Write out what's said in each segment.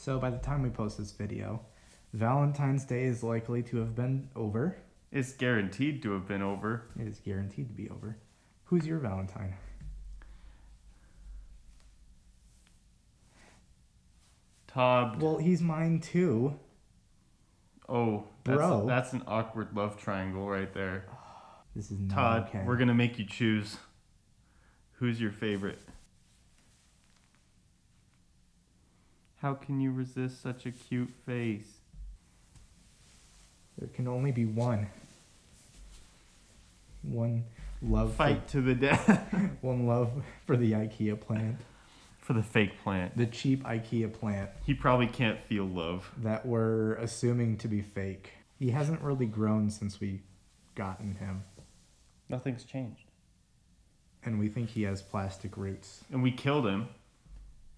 So by the time we post this video, Valentine's Day is likely to have been over. It's guaranteed to have been over. It is guaranteed to be over. Who's your Valentine? Todd. Well, he's mine too. Oh, that's, Bro. that's an awkward love triangle right there. This is not Todd, okay. we're gonna make you choose. Who's your favorite? How can you resist such a cute face? There can only be one. One love. Fight to the death one love for the IKEA plant. for the fake plant. The cheap IKEA plant He probably can't feel love. that we're assuming to be fake. He hasn't really grown since we gotten him, Nothing's changed. and we think he has plastic roots. And we killed him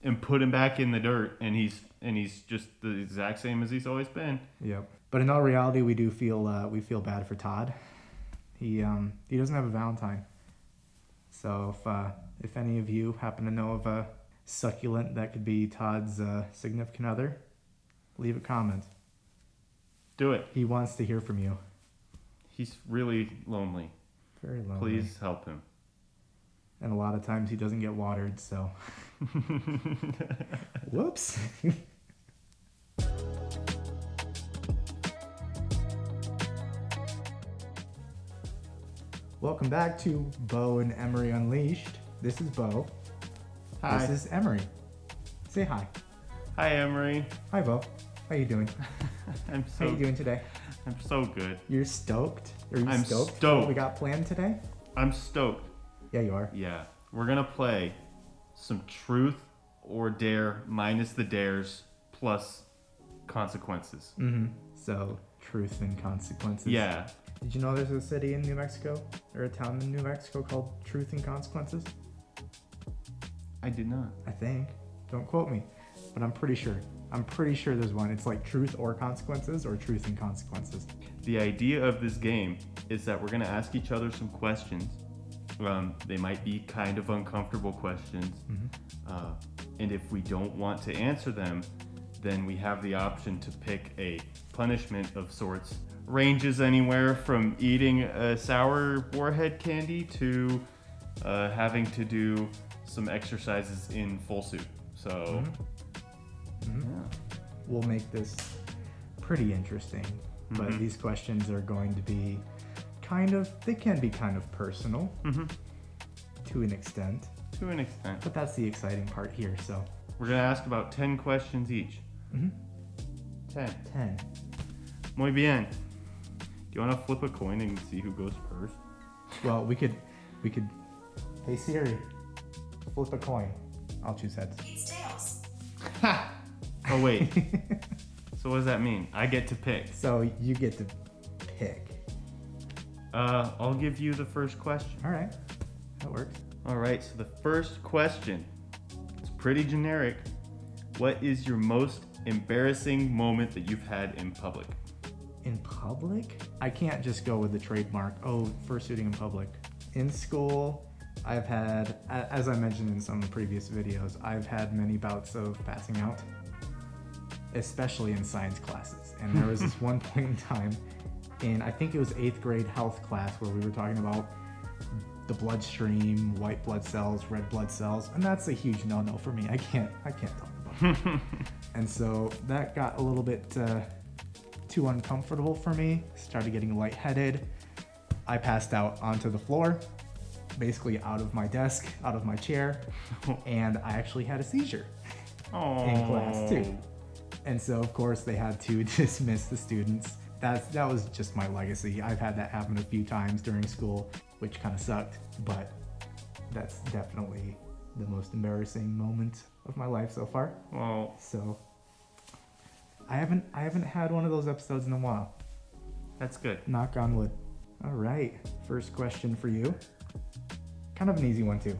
and put him back in the dirt and he's and he's just the exact same as he's always been. Yep. But in all reality, we do feel uh, we feel bad for Todd. He um he doesn't have a Valentine. So if uh, if any of you happen to know of a succulent that could be Todd's uh, significant other, leave a comment. Do it. He wants to hear from you. He's really lonely. Very lonely. Please help him. And a lot of times he doesn't get watered, so. Whoops. Welcome back to Beau and Emery Unleashed. This is Beau. Hi. This is Emery. Say hi. Hi Emery. Hi, Beau. How you doing? I'm so. How you doing today? I'm so good. You're stoked? Are you I'm stoked? stoked. We got planned today? I'm stoked. Yeah, you are. Yeah. We're gonna play some truth or dare minus the dares plus consequences. Mm-hmm. So, truth and consequences. Yeah. Did you know there's a city in New Mexico or a town in New Mexico called Truth and Consequences? I did not. I think. Don't quote me, but I'm pretty sure. I'm pretty sure there's one. It's like Truth or Consequences or Truth and Consequences. The idea of this game is that we're gonna ask each other some questions. Um, they might be kind of uncomfortable questions, uh, and if we don't want to answer them, then we have the option to pick a punishment of sorts. Ranges anywhere from eating a sour warhead candy to uh, having to do some exercises in full suit. So, Mhm. yeah. We'll make this pretty interesting, but Mhm. these questions are going to be kind of, they can be kind of personal Mhm. to an extent, to an extent. but that's the exciting part here. So, We're gonna ask about 10 questions each. mhm. 10. 10. Muy bien. Do you want to flip a coin and see who goes first? Well, we could, we could, hey Siri, flip a coin. I'll choose heads. It's tails. Ha! Oh wait. so what does that mean? I get to pick. So you get to pick. Uh, I'll give you the first question. All right, that works. All right. So the first question. It's pretty generic. What is your most embarrassing moment that you've had in public? In public, I can't just go with the trademark. Oh, fursuiting in public. In school, I've had, as I mentioned in some previous videos, I've had many bouts of passing out, especially in science classes. And there was this one point in time in, I think it was eighth grade health class, where we were talking about the bloodstream, white blood cells, red blood cells, and that's a huge no-no for me. I can't, I can't talk about. That. and so that got a little bit. Uh, too uncomfortable for me. Started getting lightheaded. I passed out onto the floor, basically out of my desk, out of my chair, and I actually had a seizure. Oh. In class, too. And so, of course, they had to dismiss the students. That's that was just my legacy. I've had that happen a few times during school, which kind of sucked, but that's definitely the most embarrassing moment of my life so far. Well, So I haven't I haven't had one of those episodes in a while. that's good. Knock on wood. All right. First question for you. Kind of an easy one too.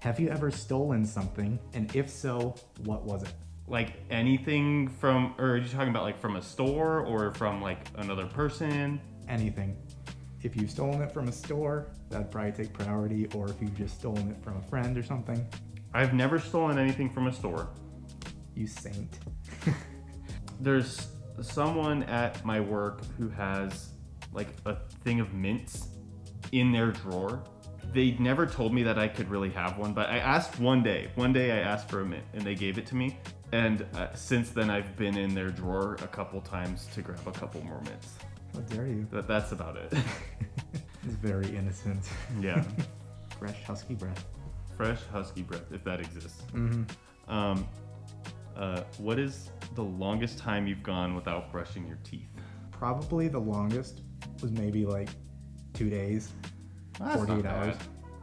Have you ever stolen something, and if so, what was it? Like anything from, or are you talking about like from a store or from like another person? Anything. If you've stolen it from a store, that'd probably take priority, or if you've just stolen it from a friend or something. I've never stolen anything from a store. You saint. There's someone at my work who has like a thing of mints in their drawer. They never told me that I could really have one, but I asked one day. One day I asked for a mint and they gave it to me. And uh, since then, I've been in their drawer a couple times to grab a couple more mints. How dare you? That's about it. It's very innocent. yeah. Fresh husky breath. Fresh husky breath, if that exists. Mm-hmm. Um, uh, what is the longest time you've gone without brushing your teeth? Probably the longest was maybe like two days, That's 48 hours,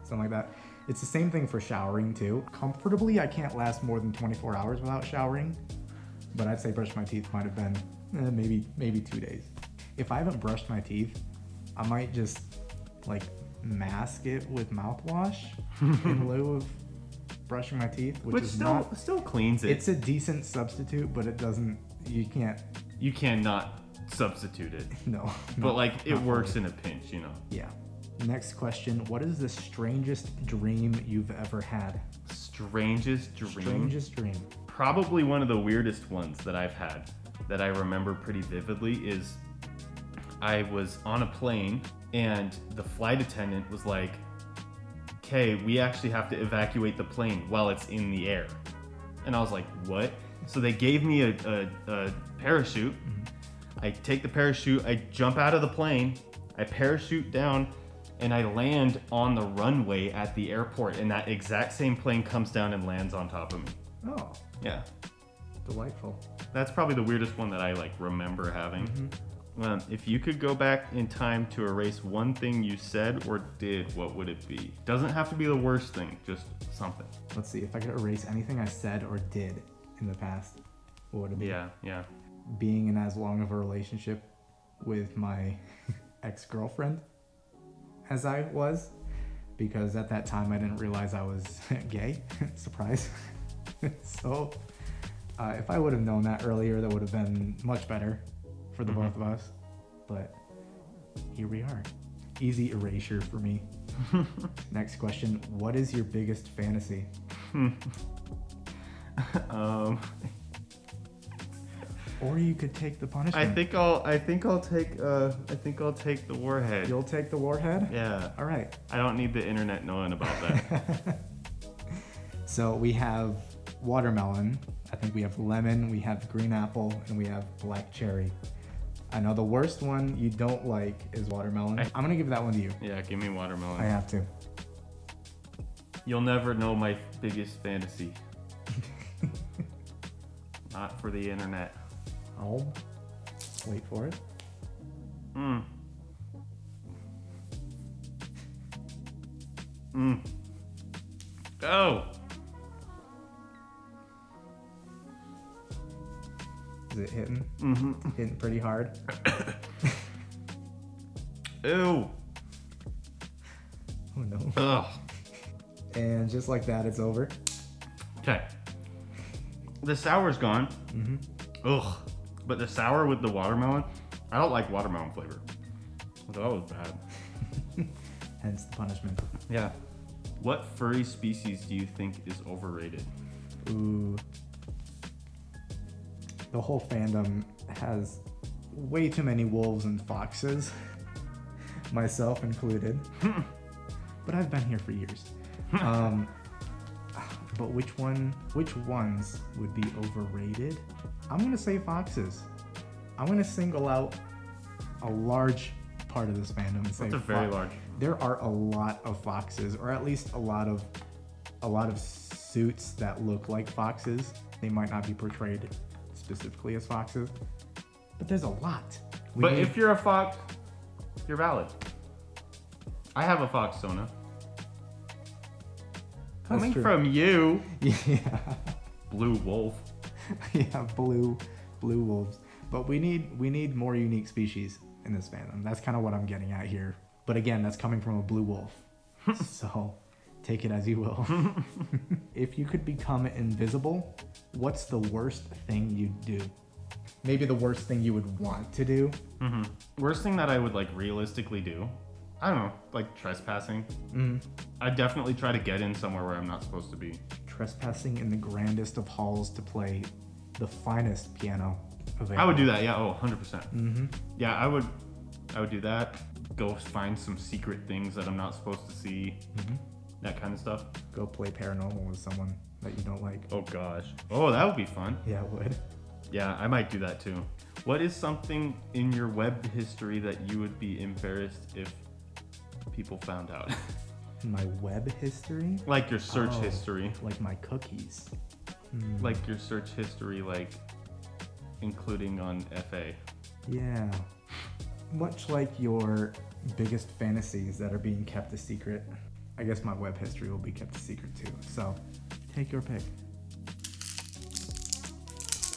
something like that. It's the same thing for showering too. Comfortably, I can't last more than 24 hours without showering, but I'd say brush my teeth might have been eh, maybe maybe two days. If I haven't brushed my teeth, I might just like mask it with mouthwash in lieu of brushing my teeth, which, Which is still not. still cleans it. It's a decent substitute, but it doesn't. You can't. you cannot substitute it, No. but like it works fully. in a pinch, you know. Yeah. Next question. What is the strangest dream you've ever had? Strangest dream. Strangest dream. Probably one of the weirdest ones that I've had that I remember pretty vividly is I was on a plane and the flight attendant was like, "Okay, we actually have to evacuate the plane while it's in the air." And I was like, "What?" So they gave me a, a, a parachute. Mm-hmm. I take the parachute, I jump out of the plane, I parachute down, and I land on the runway at the airport. And that exact same plane comes down and lands on top of me. Oh, Yeah, delightful. that's probably the weirdest one that I like remember having. Mm-hmm. Um, if you could go back in time to erase one thing you said or did, what would it be? Doesn't have to be the worst thing, just something. Let's see if I could erase anything I said or did in the past. What would it be? Yeah, yeah. Being in as long of a relationship with my ex-girlfriend as I was, because at that time I didn't realize I was gay. Surprise. so, uh, if I would have known that earlier, that would have been much better for the Mhm. both of us. But here we are. Easy erasure for me. Next question. What is your biggest fantasy? um, Or you could take the punishment. I think I'll. I think I'll take. Uh, I think I'll take the warhead. You'll take the warhead? Yeah. All right. I don't need the internet knowing about that. So we have watermelon. I think we have lemon, we have green apple, and we have black cherry. I know the worst one you don't like is watermelon. I- I'm gonna give that one to you. yeah, give me watermelon. I have to. You'll never know my biggest fantasy. Not for the internet. I'll wait for it. Mm. Mm. Go. Is it hitting? Mm-hmm. Hitting pretty hard. Ew. Oh no. Ugh. And just like that, it's over. Okay. The sour's gone. Mm hmm Ugh. But the sour with the watermelon, I don't like watermelon flavor. So that was bad. Hence the punishment. Yeah. What furry species do you think is overrated? Ooh. The whole fandom has way too many wolves and foxes, myself included. but I've been here for years. Um, but which one? Which ones would be overrated? I'm gonna say foxes. I'm gonna single out a large part of this fandom and say That's a very large. there are a lot of foxes, or at least a lot of a lot of suits that look like foxes. They might not be portrayed specifically as foxes, but there's a lot. We But need- if you're a fox, you're valid. I have a fox, Sona. Coming from you, yeah, blue wolf. yeah, blue blue wolves. But we need we need more unique species in this fandom. That's kind of what I'm getting at here. But again, that's coming from a blue wolf. so take it as you will. if you could become invisible, what's the worst thing you'd do? Maybe the worst thing you would want to do. hmm Worst thing that I would like realistically do, I don't know, like trespassing. Mm, I definitely try to get in somewhere where I'm not supposed to be. Trespassing in the grandest of halls to play the finest piano available. I would do that. Yeah. Oh, 100 percent. Mm-hmm. Yeah, I would. I would do that. Go find some secret things that I'm not supposed to see. Mm-hmm. That kind of stuff. Go play paranormal with someone that you don't like. Oh gosh. Oh, that would be fun. Yeah, it would. Yeah, I might do that too. What is something in your web history that you would be embarrassed if people found out? My web history, like your search Oh. history. like my cookies. Hmm. Like your search history, like including on FA. Yeah. Much like your biggest fantasies that are being kept a secret, I guess my web history will be kept a secret too. So, take your pick.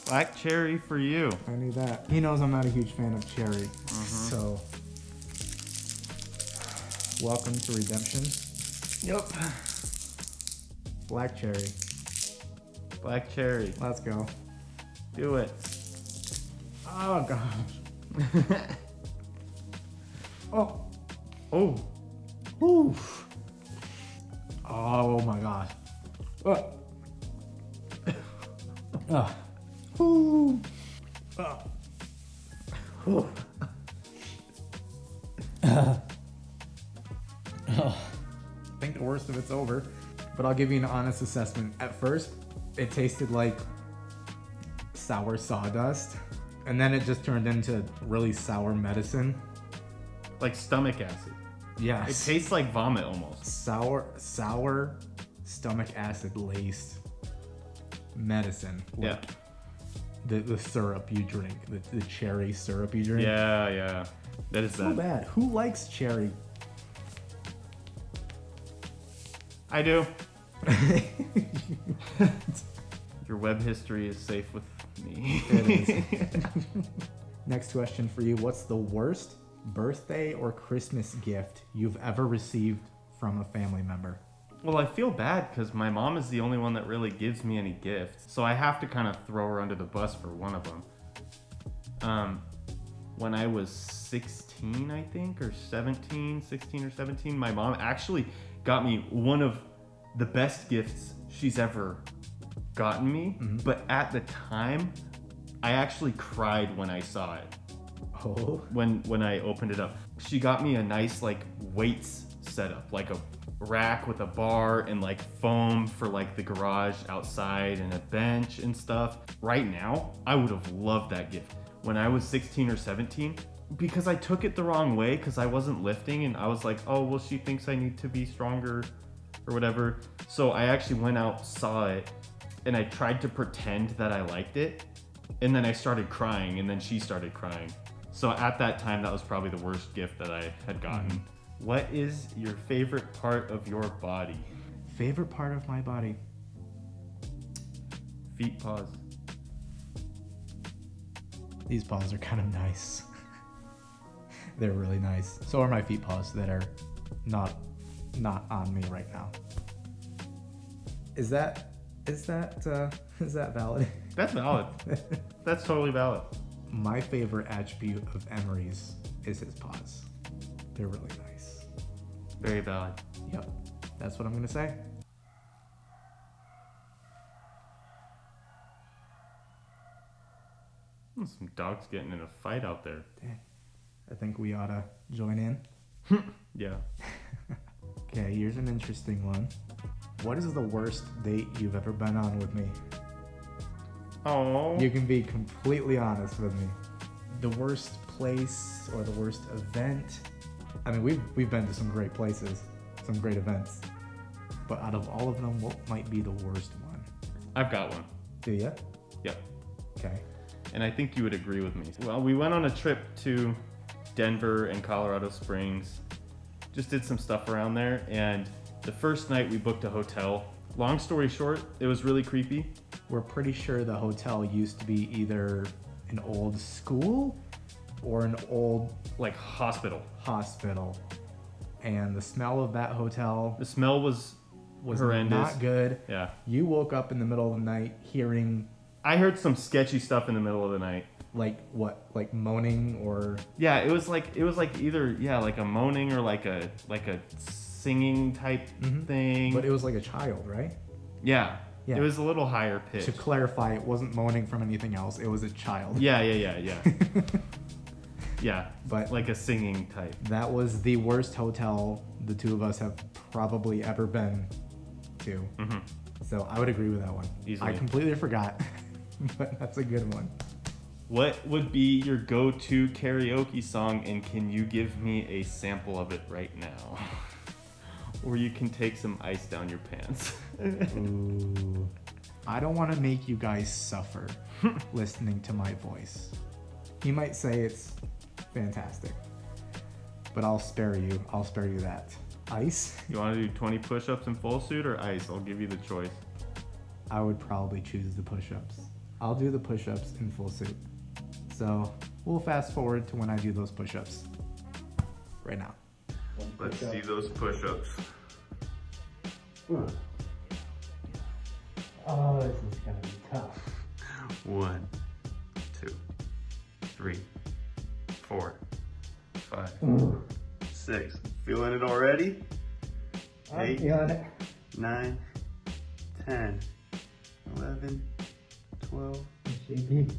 Black cherry for you. I knew that. He knows I'm not a huge fan of cherry. So, welcome to Redemption. Yep. Black cherry. Black cherry. Let's go. Do it. Oh gosh. Oh. Oh, Oof. Oh my gosh. Oh. Ah. Ooh. Ah. Ooh. Worst of it's over, but I'll give you an honest assessment. At first, it tasted like sour sawdust, and then it just turned into really sour medicine. like stomach acid. Yes. It tastes like vomit almost. sour sour stomach acid laced medicine Yeah. the, the syrup you drink the, the cherry syrup you drink Yeah, yeah. That is so that. bad who likes cherry I do. Your web history is safe with me. It next question for you what's the worst birthday or christmas gift you've ever received from a family member well, I feel bad because my mom is the only one that really gives me any gifts. So I have to kind of throw her under the bus for one of them. Um, when I was 16, I think, or 17, 16 or 17, my mom actually got me one of the best gifts she's ever gotten me. Mm-hmm. But at the time, I actually cried when I saw it. oh when when I opened it up. She got me a nice like weights setup, like a rack with a bar and like foam for like the garage outside and a bench and stuff. Right now, I would have loved that gift. When I was 16 or 17, because I took it the wrong way because I wasn't lifting and I was like, "Oh, well she thinks I need to be stronger or whatever." So I actually went out, saw it, and I tried to pretend that I liked it. And then I started crying, and then she started crying. So at that time, that was probably the worst gift that I had gotten. Mm-hmm. What is your favorite part of your body? favorite part of my body Feet, paws. These paws are kind of nice. They're really nice. So are my feet paws that are not not on me right now. Is that is that uh, is that valid? That's valid. That's totally valid. my favorite attribute of Emery's is his paws. They're really nice. Very valid. Yep. That's what I'm gonna say. Hmm, Some dogs getting in a fight out there. I think we ought to join in. Yeah. Okay, here's an interesting one. What is the worst date you've ever been on with me? Oh. You can be completely honest with me. The worst place or the worst event. I mean, we've we've been to some great places, some great events. But out of all of them, what might be the worst one? I've got one. Do you? Yep. Okay. and I think you would agree with me. Well, we went on a trip to Denver and Colorado Springs, just did some stuff around there, and the first night we booked a hotel. Long story short, it was really creepy. We're pretty sure the hotel used to be either an old school or an old Like hospital. hospital. And the smell of that hotel The smell was was horrendous. not good. Yeah. You woke up in the middle of the night hearing I heard some sketchy stuff in the middle of the night. Like what? Like moaning or Yeah, it was like it was like either yeah, like a moaning or like a like a singing type Mhm. thing. but it was like a child, right? yeah. Yeah. It was a little higher pitch. To clarify, it wasn't moaning from anything else. It was a child. Yeah, yeah, yeah, yeah. yeah. But- like a singing type. That was the worst hotel the two of us have probably ever been to. hmm So I would agree with that one. Easily. I completely forgot, but that's a good one. What would be your go-to karaoke song, and can you give me a sample of it right now? or you can take some ice down your pants. Ooh. I don't want to make you guys suffer listening to my voice. You might say it's fantastic, but I'll spare you. I'll spare you that. Ice? you want to do 20 push-ups in full suit or ice? I'll give you the choice. I would probably choose the push ups. I'll do the push ups in full suit. So we'll fast forward to when I do those push ups right now. Let's see those push-ups. Oh, this is gonna be tough. One, two, three, four, five, six. Feeling it already? Eight. feeling it. 9, 10, 11, 12,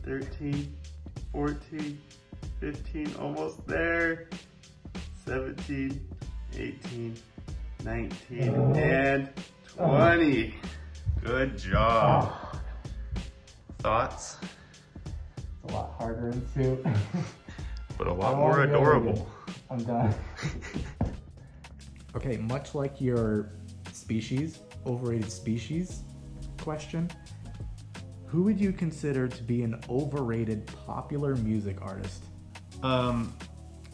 13, 14, 15, almost there. 17, 18, 19, Oh. and 20. Good job. Thoughts? It's a lot harder in suit. But a lot wanna more go with adorable. I'm done. okay, much like your species, overrated species question, who would you consider to be an overrated popular music artist? Um,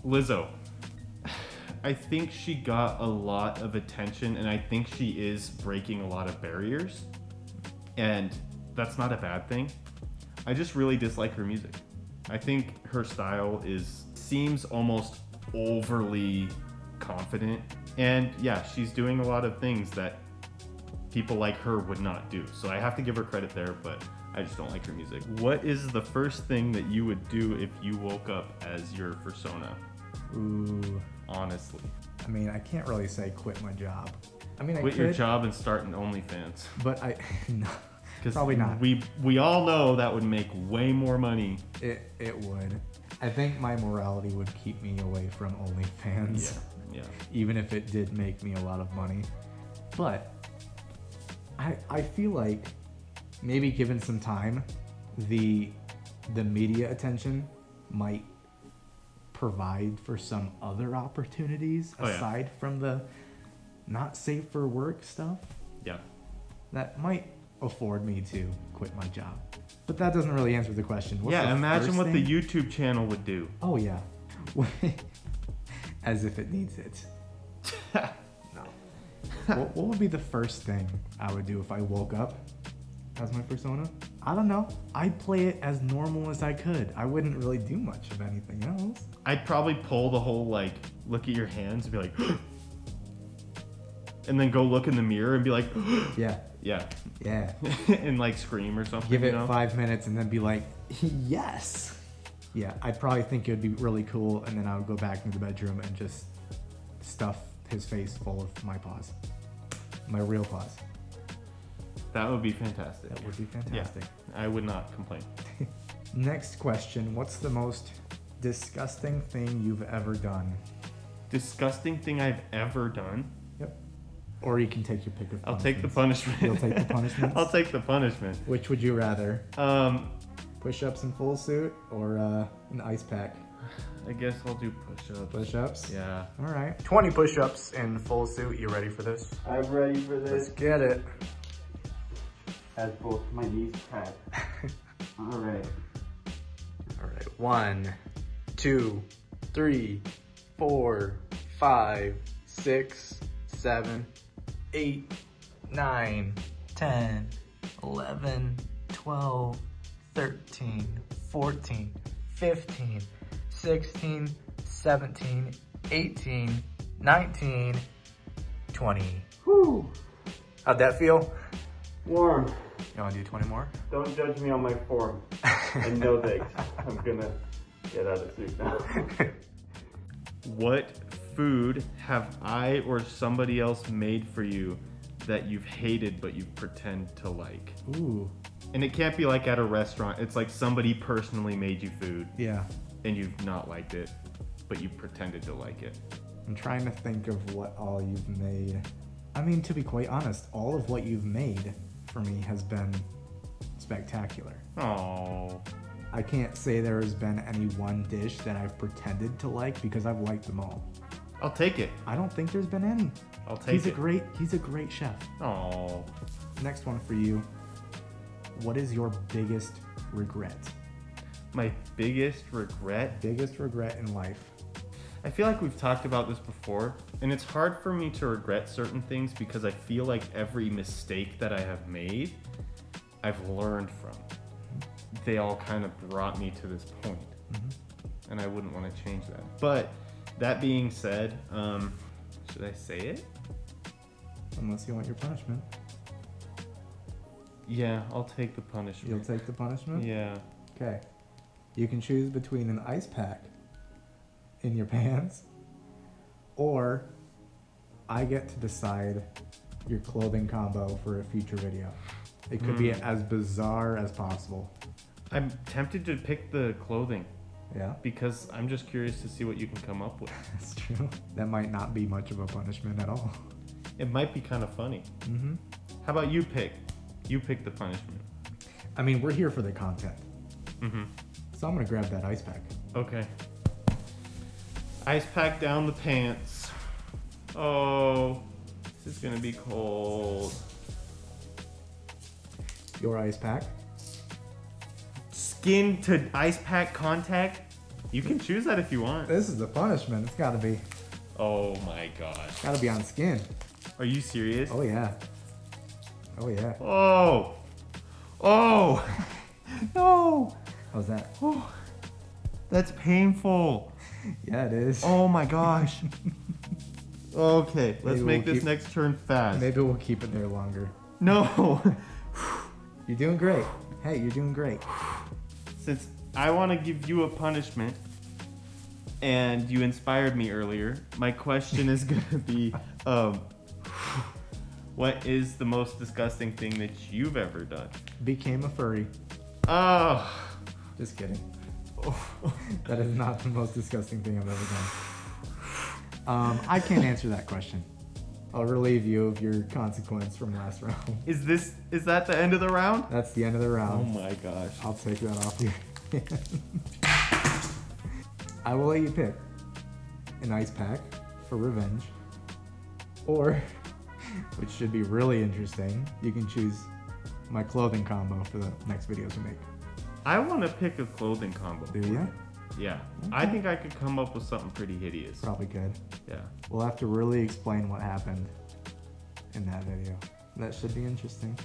Lizzo. I think she got a lot of attention, and I think she is breaking a lot of barriers, and that's not a bad thing. I just really dislike her music. I think her style is seems almost overly confident, and yeah, she's doing a lot of things that people like her would not do. So I have to give her credit there, but I just don't like her music. What is the first thing that you would do if you woke up as your persona? Ooh, Honestly, I mean, I can't really say quit my job. I mean, I quit could, your job and start an OnlyFans. but I no, Because Probably not. We we all know that would make way more money. it it would. I think my morality would keep me away from OnlyFans. Yeah, yeah. even if it did make me a lot of money. But I I feel like maybe given some time, the the media attention might provide for some other opportunities Oh, yeah. aside from the not safe for work stuff Yeah. that might afford me to quit my job. But that doesn't really answer the question. What's yeah, the imagine what thing? the YouTube channel would do. Oh yeah. As if it needs it. no. what, what would be the first thing I would do if I woke up as my persona? I don't know. I'd play it as normal as I could. I wouldn't really do much of anything else. I'd probably pull the whole like look at your hands and be like and then go look in the mirror and be like Yeah. yeah Yeah. and like scream or something. Give you it know? five minutes and then be like, yes. Yeah, I'd probably think it would be really cool, and then I would go back into the bedroom and just stuff his face full of my paws. My real paws. That would be fantastic. That would be fantastic. I would not complain. Next question What's the most disgusting thing you've ever done? Disgusting thing I've ever done. Yep. Or you can take your pick of I'll take the punishment. You'll take the punishment? I'll take the punishment. Which would you rather? Um, Push ups in full suit or uh, an ice pack? I guess I'll do push-ups. Push ups? Yeah. All right. 20 push ups in full suit. You ready for this? I'm ready for this. Let's get it. As both my knees crack. All right. All right. One, two, three, four, five, six, seven, eight, nine, ten, eleven, twelve, thirteen, fourteen, fifteen, sixteen, seventeen, eighteen, nineteen, twenty. Whew. How'd that feel? Warm. You wanna do 20 more? Don't judge me on my form. and no thanks. I'm gonna get out of suit now. What food have I or somebody else made for you that you've hated but you pretend to like. Ooh, And it can't be like at a restaurant. It's like somebody personally made you food yeah. and you've not liked it, but you pretended to like it. I'm trying to think of what all you've made. I mean, to be quite honest, all of what you've made for me has been spectacular. Oh. I can't say there has been any one dish that I've pretended to like because I've liked them all. I'll take it. I don't think there's been any. I'll take He's a great he's a great chef. Oh. Next one for you. What is your biggest regret? My biggest regret Biggest regret in life. I feel like we've talked about this before, and it's hard for me to regret certain things because I feel like every mistake that I have made, I've learned from. They all kind of brought me to this point, and I wouldn't want to change that. But that being said, um, should I say it? Unless you want your punishment. Yeah, I'll take the punishment. You'll take the punishment? Yeah. Okay. You can choose between an ice pack in your pants or I get to decide your clothing combo for a future video. It could be Hmm. as bizarre as possible. I'm tempted to pick the clothing Yeah, because I'm just curious to see what you can come up with. that's true. That might not be much of a punishment at all. It might be kind of funny. Mm-hmm. How about you pick? You pick the punishment. I mean, we're here for the content. Mm-hmm. So I'm gonna grab that ice pack. Okay. Ice pack down the pants. Oh, this is gonna be cold. Your ice pack. Skin to ice pack contact. You can choose that if you want. This is the punishment. It's gotta be. Oh my gosh. Gotta be on skin. Are you serious? Oh yeah. Oh yeah. Oh. Oh. no. How's that? Oh. That's painful. Yeah, it is. Oh my gosh. Okay, let's Maybe make we'll this keep- next turn fast. Maybe we'll keep it there longer. No. You're doing great. Hey, you're doing great. Since I want to give you a punishment and you inspired me earlier, my question is going to be um, what is the most disgusting thing that you've ever done? Became a furry. Oh. Just kidding. That is not the most disgusting thing I've ever done. Um, I can't answer that question. I'll relieve you of your consequence from last round. Is this is that the end of the round? That's the end of the round. Oh my gosh. I'll take that off you. I will let you pick an ice pack for revenge, or, which should be really interesting, you can choose my clothing combo for the next videos we make. I want to pick a clothing combo. Do you? Yeah. I think I could come up with something pretty hideous. Probably could. Yeah. We'll have to really explain what happened in that video. That should be interesting.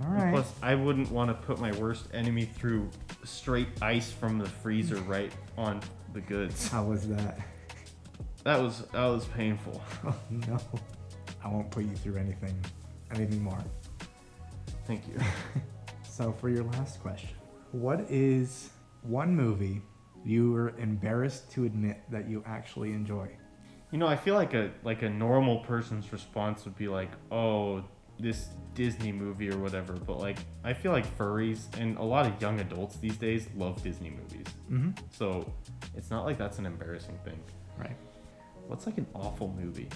All right. Plus, I wouldn't want to put my worst enemy through straight ice from the freezer right on the goods. How was that? That was that was painful. Oh no. I won't put you through anything, anything more. Thank you. So for your last question, what is one movie you were embarrassed to admit that you actually enjoy? You know, I feel like a like a normal person's response would be like, "Oh, this Disney movie or whatever." But like, I feel like furries and a lot of young adults these days love Disney movies. Mm-hmm. So it's not like that's an embarrassing thing. Right. What's like an awful movie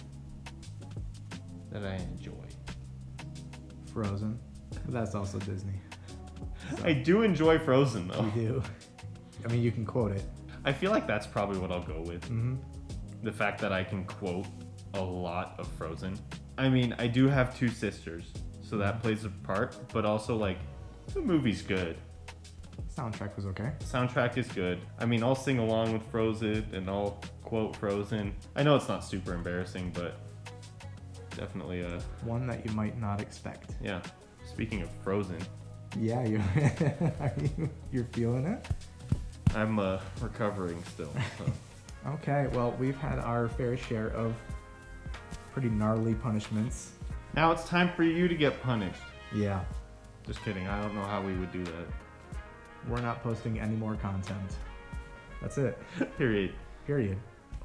that I enjoy? Frozen. But that's also Disney. I do enjoy Frozen though. You do. I mean, you can quote it. I feel like that's probably what I'll go with. Mm-hmm. the fact that I can quote a lot of Frozen. I mean, I do have two sisters, so that plays a part, but also like the movie's good. Soundtrack was okay. Soundtrack is good. I mean, I'll sing along with Frozen and I'll quote Frozen. I know it's not super embarrassing, but definitely uh One that you might not expect. yeah. Speaking of Frozen, Yeah, you. are you you're feeling it? I'm uh recovering still. So. Okay. Well, we've had our fair share of pretty gnarly punishments. now it's time for you to get punished. Yeah. Just kidding. I don't know how we would do that. We're not posting any more content. That's it. Period. Period.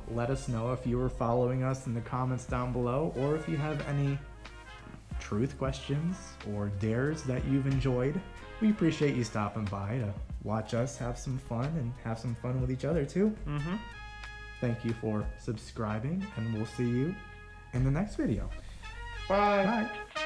Let us know if you are following us in the comments down below or if you have any truth questions or dares that you've enjoyed. We appreciate you stopping by to watch us have some fun and have some fun with each other too. Mm-hmm. Thank you for subscribing, and we'll see you in the next video. Bye. Bye.